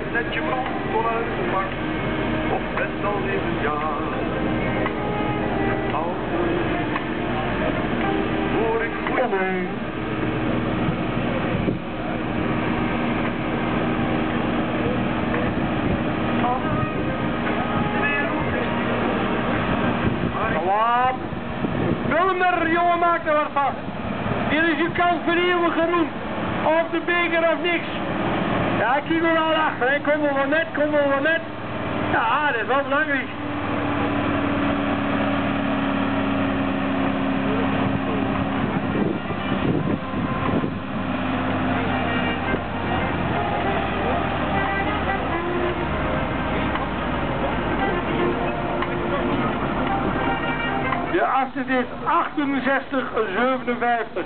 Je hebt net je brand uitgepakt, of best al even jaar. Altijd hoor ik voor mij. Op. Wilmer, jongen, maak er wat van. Dit is je kans voor eeuwige roem. Of de beker of niks. Me wel achter. hè. Kom wel net, kom wel net. Ja, dat is wel belangrijk. De achtste is 68, 57.